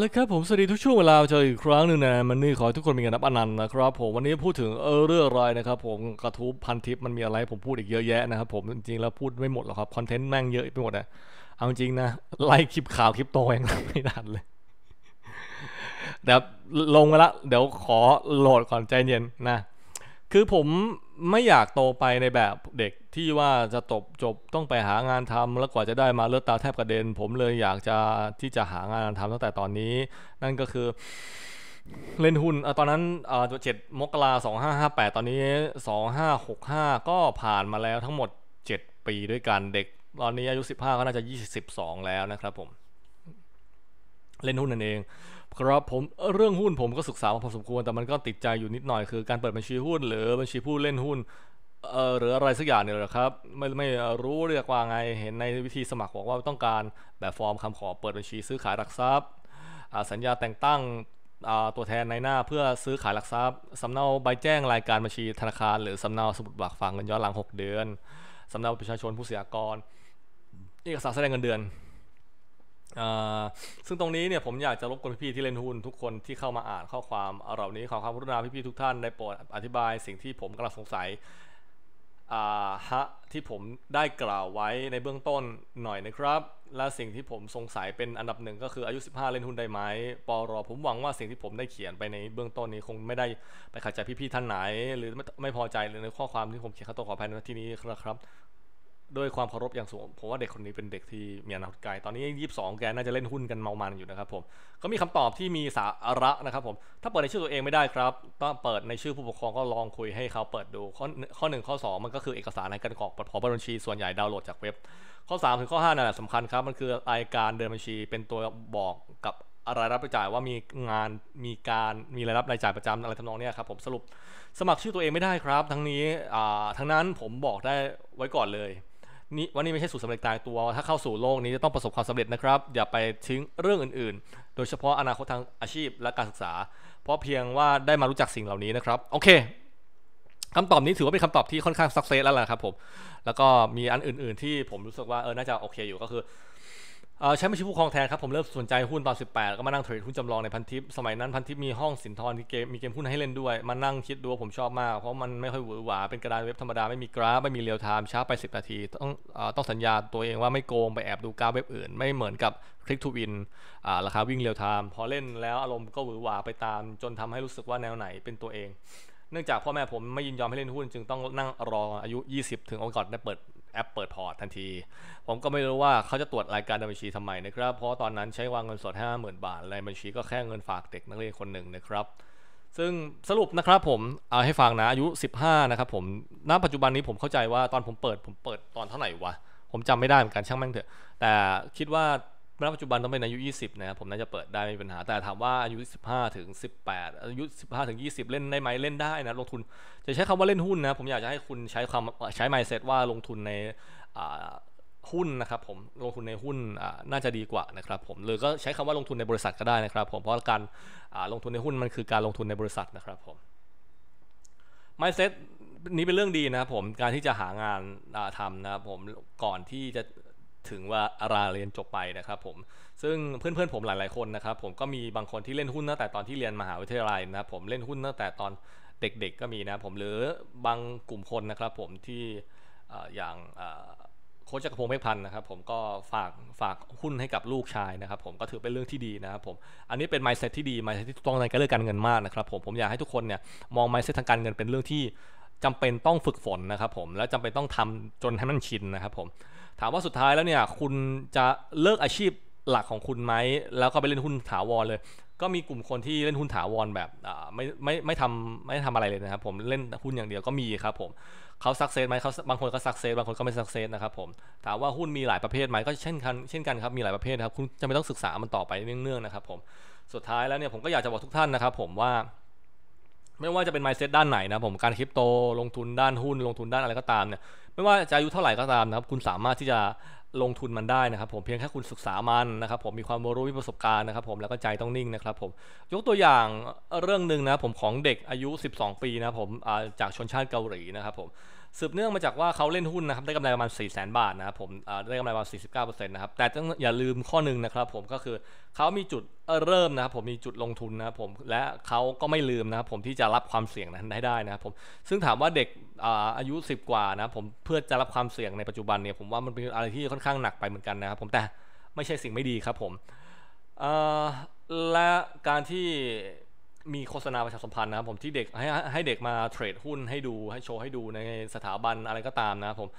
เอาละครับผมสวัสดีทุกช่วงเวลาเจออีกครั้งหนึ่งนะมันนี่ขอให้ทุกคนมีกันนับอนันต์นะครับผมวันนี้พูดถึงเออเรื่องอะไรนะครับผมกระทู้พันทิปมันมีอะไรผมพูดอีกเยอะแยะนะครับผมจริงๆแล้วพูดไม่หมดหรอกครับคอนเทนต์แม่งเยอะไปหมดอะเอาจริงนะไล่คลิปข่าวคลิปโตยังไม่ทันเลยเดี๋ยวลงมาละเดี๋ยวขอโหลดก่อนใจเย็นนะคือผมไม่อยากโตไปในแบบเด็ก ที่ว่าจะจบจบต้องไปหางานทำแล้วกว่าจะได้มาเลือดตาแทบกระเด็น ผมเลยอยากจะที่จะหางานทำตั้งแต่ตอนนี้ นั่นก็คือเล่นหุ้นตอนนั้นเจ็ดมกราสองห้าห้าแปดตอนนี้สองห้าหกห้าก็ผ่านมาแล้วทั้งหมดเจ็ดปีด้วยกันเด็ก ตอนนี้อายุสิบห้าก็น่าจะยี่สิบสองแล้วนะครับผม เล่นหุ้นนั่นเองครับผมเรื่องหุ้นผมก็ศึกษามาพอสมควรแต่มันก็ติดใจอยู่นิดหน่อยคือการเปิดบัญชีหุ้น หรือบัญชีผู้เล่นหุ้น เออหรืออะไรสักอย่างเนี่ยแหละครับ ไม่ไม่รู้เรียกว่าไงเห็นในวิธีสมัครบอกว่าต้องการแบบฟอร์มคำขอเปิดบัญชีซื้อขายหลักทรัพย์สัญญาแต่งตั้งตัวแทนในหน้าเพื่อซื้อขายหลักทรัพย์สำเนาใบแจ้งรายการบัญชีธนาคาร หรือสำเนาสมุดบัตรฝากเงินย้อนหลัง 6 เดือนสำเนาประชาชนผู้เสียกรเอกสารแสดงเงินเดือนซึ่งตรงนี้เนี่ยผมอยากจะรบกวนพี่ๆที่เล่นหุ้นทุกคนที่เข้ามาอ่านข้อความเหล่านี้ขอความกรุณาพี่ๆทุกท่านได้โปรดอธิบายสิ่งที่ผมกำลังสงสัย ฮะที่ผมได้กล่าวไว้ในเบื้องต้นหน่อยนะครับ และสิ่งที่ผมสงสัยเป็นอันดับหนึ่งก็คืออายุ 15 เล่นหุ้นได้ไหมปอรอผมหวังว่าสิ่งที่ผมได้เขียนไปในเบื้องต้นนี้คงไม่ได้ไปขัดใจพี่ๆท่านไหน หรือไม่ไม่พอใจเลยในข้อความที่ผมเขียนข้าตัวขอภายในที่นี้นะครับ ด้วยความเคารพอย่างสูงผมว่าเด็กคนนี้เป็นเด็กที่มีอนาคตไกลตอนนี้ยี่สิบสองแกน่าจะเล่นหุ้นกันเมามันอยู่นะครับผมก็มีคำตอบที่มีสาระนะครับผมถ้าเปิดในชื่อตัวเองไม่ได้ครับต้องเปิดในชื่อผู้ปกครองก็ลองคุยให้เขาเปิดดูข้อข้อหนึ่งข้อ 2 มันก็คือเอกสารในการกรอกพอบัญชี ส่วนใหญ่ดาวน์โหลดจากเว็บ ข้อ 3 ถึงข้อ5นั่นแหละสำคัญครับมันคือรายการเดินบัญชีเป็นตัวบอกกับรายรับรายจ่ายว่ามีงานมีการมีรายรับรายจ่ายประจำอะไรทำนองนี้ครับผมสรุปสมัครชื่อตัวเองไม่ได้ครับ ทั้งนี้ทั้งนั้นผมบอกได้ไว้ก่อนเลย นี่วันนี้ไม่ใช่สูตรสำเร็จตายตัว ถ้าเข้าสู่โลกนี้จะต้องประสบความสำเร็จนะครับ อย่าไปทิ้งเรื่องอื่นๆ โดยเฉพาะอนาคตทางอาชีพและการศึกษา เพราะเพียงว่าได้มารู้จักสิ่งเหล่านี้นะครับ โอเคคำตอบนี้ถือว่าเป็นคำตอบที่ค่อนข้าง success แล้วแหละครับผม แล้วก็มีอันอื่น ๆ ที่ผมรู้สึกว่าเออ น่าจะโอเคอยู่ก็คือ ใช้บัญชีผู้ปกครองแทนครับ ผมเริ่มสนใจหุ้นตอน 18 ก็มานั่งเทรดหุ้นจำลองในพันทิป สมัยนั้นพันทิปมีห้องสินธรที่เกมมีเกมหุ้นให้เล่นด้วย มานั่งคิดดูว่าผมชอบมาก เพราะมันไม่ค่อยหวือหวา เป็นกระดานเว็บธรรมดา ไม่มีกราฟ ไม่มีเรียลไทม์ช้าไป 10 นาที ต้องต้องสัญญาตัวเองว่าไม่โกงไปแอบดูกราฟเว็บอื่น ไม่เหมือนกับClick2Win ราคาวิ่งเรียลไทม์พอเล่นแล้วอารมณ์ก็หวือหวาไปตาม จนทำให้รู้สึกว่าแนวไหนเป็นตัวเอง เนื่องจากพ่อแม่ผมไม่ยินยอมให้เล่นหุ้นจึงต้องนั่งรออายุ 20 ถึงโอกาสได้เปิด แอปเปิดพอร์ตทันที ผมก็ไม่รู้ว่าเขาจะตรวจรายการในบัญชีทำไมนะครับ เพราะตอนนั้นใช้วางเงินสด 50,000 บาทในบัญชีก็แค่เงินฝากเด็กนักเรียนคนหนึ่งนะครับ ซึ่งสรุปนะครับผมเอาให้ฟังนะอายุ 15 นะครับผมณปัจจุบันนี้ผมเข้าใจว่าตอนผมเปิดผมเปิดตอนเท่าไหร่วะผมจำไม่ได้เหมือนกันช่างแม่งเถอะ แต่คิดว่า ณปัจจุบันต้องเป็นอายุ 20 นะครับผมน่าจะเปิดได้ไม่มีปัญหาแต่ถามว่าอายุ 15 ถึง 18 อายุ 15 ถึง 20 เล่นได้ไหมเล่นได้นะลงทุนจะใช้คำว่าเล่นหุ้นนะผมอยากจะให้คุณใช้คำใช้ mindset ว่าลงทุนในหุ้นนะครับผมลงทุนในหุ้นน่าจะดีกว่านะครับผมหรือก็ใช้คำว่าลงทุนในบริษัทก็ได้นะครับผมเพราะการลงทุนในหุ้นมันคือการลงทุนในบริษัทนะครับผม mindset นี้เป็นเรื่องดีนะครับผมการที่จะหางานทำนะครับผมก่อนที่จะ ถึงว่าอาราเรียนจบไปนะครับผมซึ่งเพื่อนๆผมหลายๆคนนะครับผมก็มีบางคนที่เล่นหุ้นตั้งแต่ตอนที่เรียนมหาวิทยาลัยนะครับผมเล่นหุ้นตั้งแต่ตอนเด็กๆก็มีนะผมหรือบางกลุ่มคนนะครับผมที่อย่างโค้ชจักรพงศ์เพชรพันธ์นะครับผมก็ฝากฝากหุ้นให้กับลูกชายนะครับผมก็ถือเป็นเรื่องที่ดีนะครับผมอันนี้เป็น mindset ที่ดี mindset ที่ต้องในการเรื่องการเงินมากนะครับผมผมอยากให้ทุกคนเนี่ยมอง mindset ทางการเงินเป็นเรื่องที่จำเป็นต้องฝึกฝนนะครับผมและจำเป็นต้องทำจนให้มันชินนะครับผม ถามว่าสุดท้ายแล้วเนี่ยคุณจะเลิกอาชีพหลักของคุณไหมแล้วก็ไปเล่นหุ้นถาวรเลย ก็มีกลุ่มคนที่เล่นหุ้นถาวรแบบไม่ไม่ไม่ทำไม่ทำอะไรเลยนะครับผมเล่นหุ้นอย่างเดียวก็มีครับผมเขาสักเซสไหมเขาบางคนก็สักเซสบางคนก็ไม่สักเซสนะครับผมถามว่าหุ้นมีหลายประเภทไหมก็เช่นกันเช่นกันครับมีหลายประเภทครับคุณจะไม่ต้องศึกษามันต่อไปเนื่องๆนะครับผมสุดท้ายแล้วเนี่ยผมก็อยากจะบอกทุกท่านนะครับผมว่าไม่ว่าจะเป็น mindset ด้านไหนนะผมการคริปโตลงทุนด้านหุ้นลงทุนด้านอะไรก็ตามเนี่ย ไม่ว่าจะอายุเท่าไหร่ก็ตามนะครับ คุณสามารถที่จะลงทุนมันได้นะครับ ผมเพียงแค่คุณศึกษามันนะครับ ผมมีความรู้มีประสบการณ์นะครับ ผมแล้วก็ใจต้องนิ่งนะครับ ผมยกตัวอย่างเรื่องหนึ่งนะผมของเด็กอายุ 12 ปีนะผมจากชนชาติเกาหลีนะครับผม สืบเนื่องมาจากว่าเขาเล่นหุ้นนะครับได้กำไรประมาณ4 0 0 0 0 0 บาทนะครับผมได้กำไรประมาณ 49%นะครับแต่ต้องอย่าลืมข้อหนึ่งนะครับผมก็คือเขามีจุดเริ่มนะครับผมมีจุดลงทุนนะครับผมและเขาก็ไม่ลืมนะครับผมที่จะรับความเสี่ยงนั้นได้ได้นะครับผมซึ่งถามว่าเด็กอายุ 10 กว่านะผมเพื่อจะรับความเสี่ยงในปัจจุบันเนี่ยผมว่ามันเป็นอะไรที่ค่อนข้างหนักไปเหมือนกันนะครับผมแต่ไม่ใช่สิ่งไม่ดีครับผมและการที่ มีโฆษณาประชาสัมพันธ์นะครับผมที่เด็กให้ให้เด็กมาเทรดหุ้นให้ดูให้โชว์ให้ดูในสถาบันอะไรก็ตามนะครับผม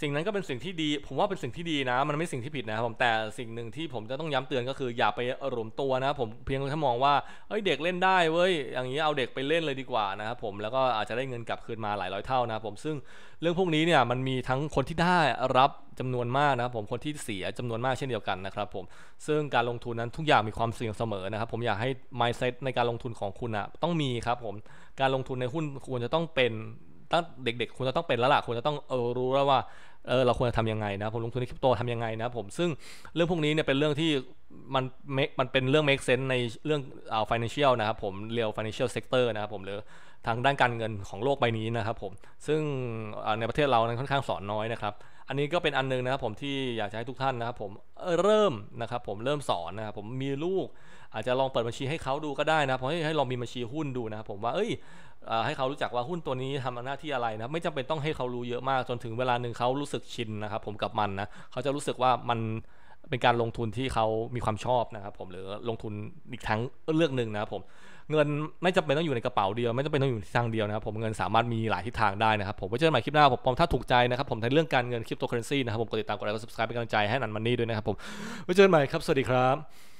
สิ่งนั้นก็เป็นสิ่งที่ดี ผมว่าเป็นสิ่งที่ดีนะ มันไม่สิ่งที่ผิดนะครับผมแต่สิ่งหนึ่งที่ผมจะต้องย้ำเตือนก็คืออย่าไปรวมตัวนะครับผมเพียงแค่มองว่าเอ้ยเด็กเล่นได้เว้ยอย่างนี้เอาเด็กไปเล่นเลยดีกว่านะครับผมแล้วก็อาจจะได้เงินกลับคืนมาหลายร้อยเท่านะครับผมซึ่งเรื่องพวกนี้เนี่ยมันมีทั้งคนที่ได้รับจำนวนมากนะครับผมคนที่เสียจำนวนมากเช่นเดียวกันนะครับผมซึ่งการลงทุนนั้นทุกอย่างมีความเสี่ยงเสมอนะครับผมอยากให้ mindset ในการลงทุนของคุณอะต้องมีครับผมการลงทุนในหุ้นควรจะต้องเป็น ตั้งเด็กๆควรจะต้องเป็นแล้วล่ะควรจะต้องเออรู้แล้วว่าเออเราควรจะทำยังไงนะผมลงทุนในคริปโตทำยังไงนะผมซึ่งเรื่องพวกนี้เนี่ยเป็นเรื่องที่มันมันเป็นเรื่อง make sense ในเรื่องอ่า financial นะครับผมเรียล financial sector นะครับผมหรือทางด้านการเงินของโลกใบนี้นะครับผมซึ่งในประเทศเรานั้นค่อนข้างสอนน้อยนะครับ อันนี้ก็เป็นอันนึงนะครับผมที่อยากจะให้ทุกท่านนะครับผมเริ่มนะครับผมเริ่มสอนนะครับผมมีลูกอาจจะลองเปิดบัญชีให้เขาดูก็ได้นะเพราะให้ลองมีบัญชีหุ้นดูนะครับผมว่าเอ้ยให้เขารู้จักว่าหุ้นตัวนี้ทำหน้าที่อะไรนะไม่จำเป็นต้องให้เขารู้เยอะมากจนถึงเวลาหนึ่งเขารู้สึกชินนะครับผมกับมันนะเขาจะรู้สึกว่ามันเป็นการลงทุนที่เขามีความชอบนะครับผมหรือลงทุนอีกทางเลือกหนึ่งนะครับผมเงินไม่จำเป็นต้องอยู่ในกระเป๋าเดียว ไม่จำเป็นต้องอยู่ที่ทางเดียวนะครับผมเงินสามารถมีหลายทิศทางได้นะครับผมไว้เจอกันใหม่คลิปหน้าผมถ้าถูกใจนะครับผมในเรื่องการเงินคริปโตเคอเรนซีนะครับผมกดติดตามกดไลค์กด subscribe เป็นกำลังใจให้นันมันนี่ด้วยนะครับผมไว้เจอกันใหม่ครับสวัสดีครับ